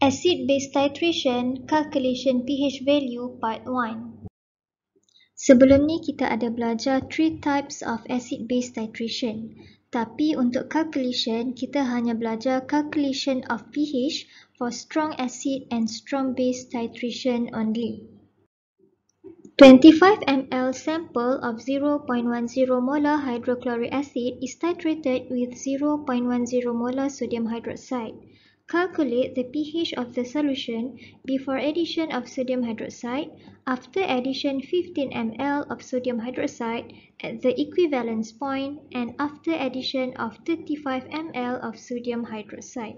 Acid-base titration, calculation pH value part 1. Sebelum ni kita ada belajar three types of acid-base titration. Tapi untuk calculation, kita hanya belajar calculation of pH for strong acid and strong base titration only. 25 ml sample of 0.10 molar hydrochloric acid is titrated with 0.10 molar sodium hydroxide. Calculate the pH of the solution before addition of sodium hydroxide, after addition 15 ml of sodium hydroxide at the equivalence point, and after addition of 35 ml of sodium hydroxide.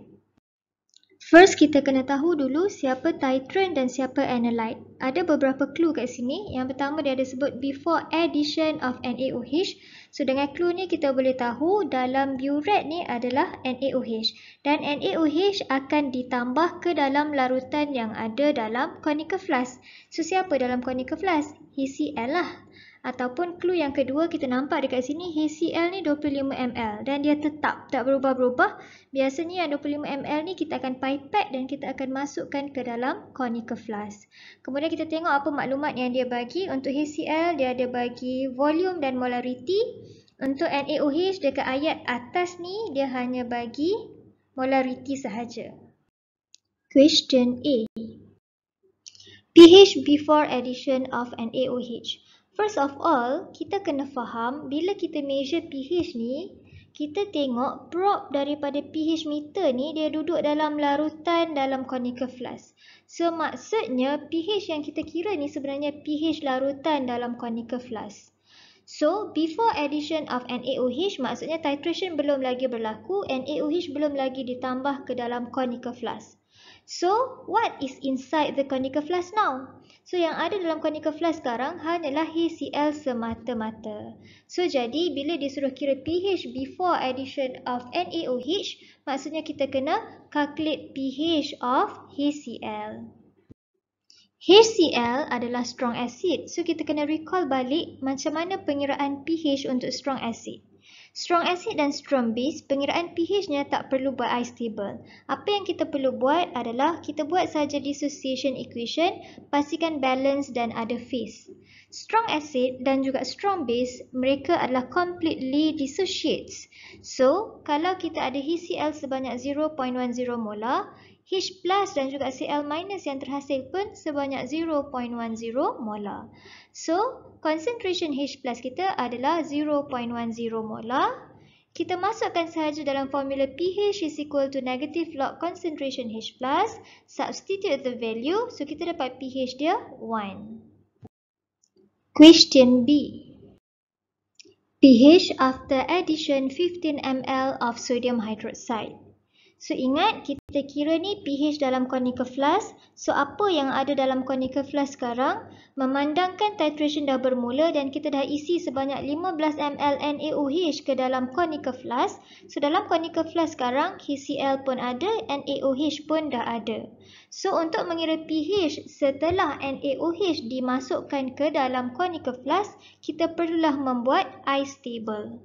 First, kita kena tahu dulu siapa titrant dan siapa analyte. Ada beberapa clue kat sini. Yang pertama, dia ada sebut before addition of NaOH. So, dengan clue ni kita boleh tahu dalam burette ni adalah NaOH. Dan NaOH akan ditambah ke dalam larutan yang ada dalam conical flask. So, siapa dalam conical flask? HCl lah. Ataupun clue yang kedua kita nampak dekat sini HCl ni 25ml dan dia tetap tak berubah-berubah. Biasanya yang 25ml ni kita akan pipette dan kita akan masukkan ke dalam conical flask. Kemudian kita tengok apa maklumat yang dia bagi. Untuk HCl dia ada bagi volume dan molarity. Untuk NaOH dekat ayat atas ni dia hanya bagi molarity sahaja. Question A. pH before addition of NaOH. First of all, kita kena faham bila kita measure pH ni, kita tengok probe daripada pH meter ni dia duduk dalam larutan dalam conical flask. So maksudnya pH yang kita kira ni sebenarnya pH larutan dalam conical flask. So before addition of NaOH maksudnya titration belum lagi berlaku, NaOH belum lagi ditambah ke dalam conical flask. So what is inside the conical flask now? So yang ada dalam conical flask sekarang hanyalah HCl semata-mata. So jadi bila disuruh kira pH before addition of NaOH, maksudnya kita kena calculate pH of HCl. HCl adalah strong acid. So kita kena recall balik macam mana pengiraan pH untuk strong acid. Strong acid dan strong base, pengiraan pH-nya tak perlu buat ice table. Apa yang kita perlu buat adalah kita buat saja dissociation equation, pastikan balance dan ada phase. Strong acid dan juga strong base, mereka adalah completely dissociates. So, kalau kita ada HCl sebanyak 0.10 molar, H plus dan juga Cl minus yang terhasil pun sebanyak 0.10 molar. So, concentration H plus kita adalah 0.10 molar. Kita masukkan sahaja dalam formula pH is equal to negative log concentration H plus. Substitute the value. So, kita dapat pH dia 1. Question B. pH after addition 15 ml of sodium hydroxide. So ingat kita kira ni pH dalam conical flask. So apa yang ada dalam conical flask sekarang? Memandangkan titration dah bermula dan kita dah isi sebanyak 15 ml NaOH ke dalam conical flask. So dalam conical flask sekarang HCl pun ada, NaOH pun dah ada. So untuk mengira pH setelah NaOH dimasukkan ke dalam conical flask, kita perlulah membuat ice table.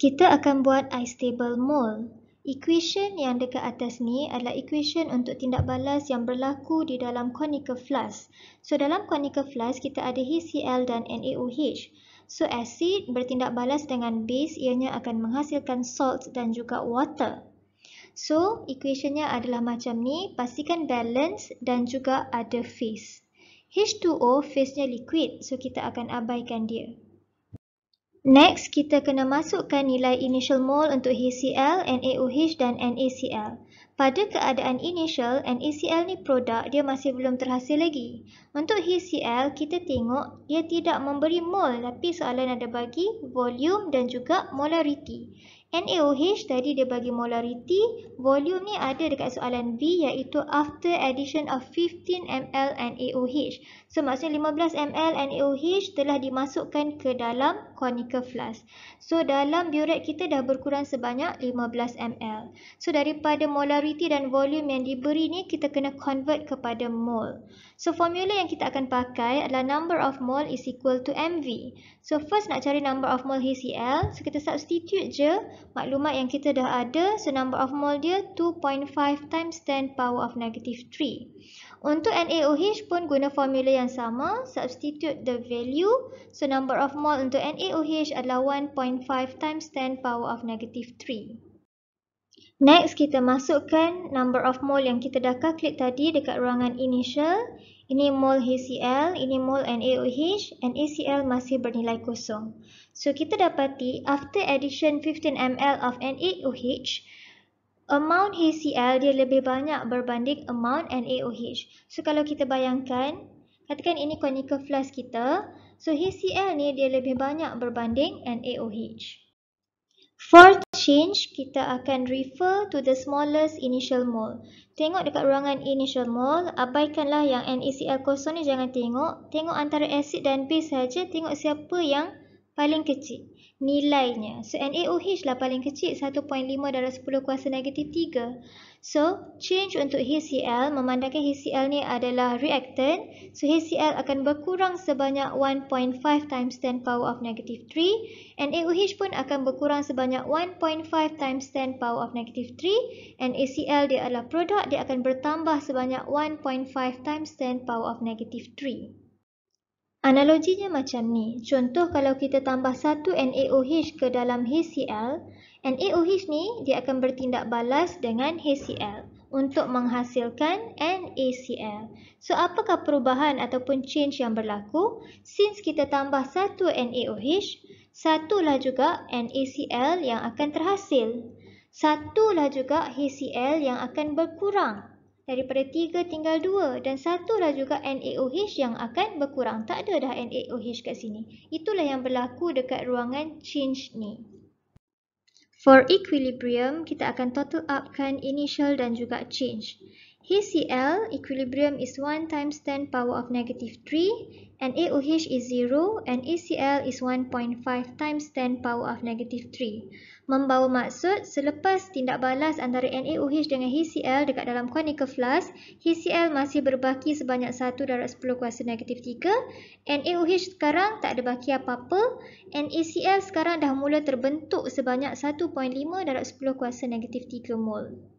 Kita akan buat ice table mole. Equation yang dekat atas ni adalah equation untuk tindak balas yang berlaku di dalam conical flask. So dalam conical flask kita ada HCl dan NaOH. So acid bertindak balas dengan base ianya akan menghasilkan salt dan juga water. So equationnya adalah macam ni, pastikan balance dan juga ada phase. H2O phase-nya liquid so kita akan abaikan dia. Next, kita kena masukkan nilai initial mole untuk HCl, NaOH dan NaCl. Pada keadaan initial, NaCl ni produk dia masih belum terhasil lagi. Untuk HCl, kita tengok dia tidak memberi mole tapi soalan ada bagi volume dan juga molarity. NaOH tadi dia bagi molarity, volume ni ada dekat soalan B iaitu after addition of 15 ml NaOH. So maksudnya 15 ml NaOH telah dimasukkan ke dalam conical flask. So dalam burette kita dah berkurang sebanyak 15 ml. So daripada molarity dan volume yang diberi ni kita kena convert kepada mole. So formula yang kita akan pakai adalah number of mole is equal to MV. So first nak cari number of mole HCl, so kita substitute je maklumat yang kita dah ada. So number of mole dia 2.5 times 10 power of negative 3. Untuk NaOH pun guna formula yang sama. Substitute the value. So number of mole untuk NaOH adalah 1.5 times 10 power of negative 3. Next, kita masukkan number of mole yang kita dah calculate tadi dekat ruangan initial. Ini mol HCl, ini mol NaOH, and masih bernilai kosong. So kita dapati after addition 15 ml of NaOH, amount HCl dia lebih banyak berbanding amount NaOH. So kalau kita bayangkan, katakan ini conical flask kita, so HCl ni dia lebih banyak berbanding NaOH. For change, kita akan refer to the smallest initial mole. Tengok dekat ruangan initial mole, abaikanlah yang NaCl kosong ni jangan tengok. Tengok antara acid dan base saja, tengok siapa yang paling kecil nilainya. So NaOH lah paling kecil 1.5 darab 10 kuasa negatif 3. So, change untuk HCl, memandangkan HCl ni adalah reactant. So, HCl akan berkurang sebanyak 1.5 times 10 power of negative 3. And AOH pun akan berkurang sebanyak 1.5 times 10 power of negative 3. And ACl dia adalah produk, dia akan bertambah sebanyak 1.5 times 10 power of negative 3. Analoginya macam ni. Contoh kalau kita tambah satu NaOH ke dalam HCl, NaOH ni dia akan bertindak balas dengan HCl untuk menghasilkan NaCl. So apakah perubahan ataupun change yang berlaku? Since kita tambah satu NaOH, satulah juga NaCl yang akan terhasil. Satulah juga HCl yang akan berkurang. Daripada tiga tinggal dua dan satulah juga NaOH yang akan berkurang. Tak ada dah NaOH kat sini. Itulah yang berlaku dekat ruangan change ni. For equilibrium, kita akan total upkan initial dan juga change. HCl, equilibrium is 1 times 10 power of negative 3 and AOH is 0 and ACl is 1.5 times 10 power of negative 3 membawa maksud selepas tindak balas antara NaOH dengan HCl dekat dalam conical flask, HCl masih berbaki sebanyak 1 darab 10 kuasa negatif 3, NaOH sekarang tak ada baki apa-apa, NaCl sekarang dah mula terbentuk sebanyak 1.5 darab 10 kuasa negatif 3 mol.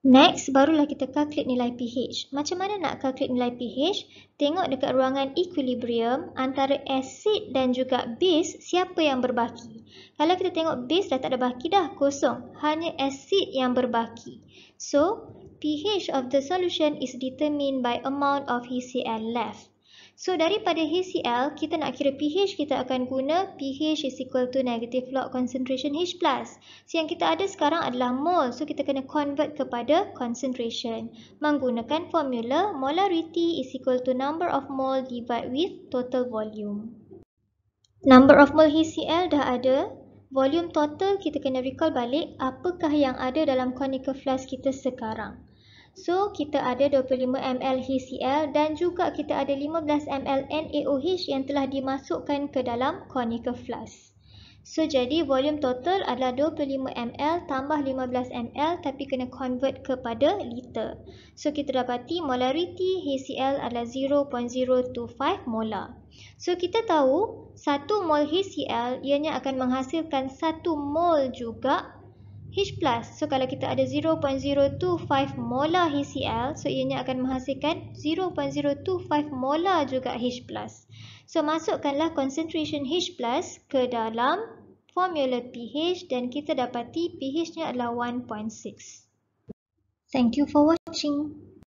Next, barulah kita calculate nilai pH. Macam mana nak calculate nilai pH? Tengok dekat ruangan equilibrium antara acid dan juga base, siapa yang berbaki? Kalau kita tengok base dah tak ada baki dah, kosong. Hanya acid yang berbaki. So, pH of the solution is determined by amount of HCl left. So daripada HCl, kita nak kira pH, kita akan guna pH is equal to negative log concentration H+. So yang kita ada sekarang adalah mole. So kita kena convert kepada concentration. Menggunakan formula molarity is equal to number of mole divide with total volume. Number of mole HCl dah ada. Volume total kita kena recall balik apakah yang ada dalam conical flask kita sekarang. So, kita ada 25 ml HCl dan juga kita ada 15 ml NaOH yang telah dimasukkan ke dalam conical flask. So, jadi volume total adalah 25 ml tambah 15 ml tapi kena convert kepada liter. So, kita dapati molarity HCl adalah 0.025 molar. So, kita tahu 1 mol HCl ianya akan menghasilkan 1 mol juga H+. So kalau kita ada 0.025 molar HCl, so ianya akan menghasilkan 0.025 molar juga H+. So masukkanlah concentration H+, ke dalam formula pH dan kita dapati pH-nya adalah 1.6. Thank you for watching.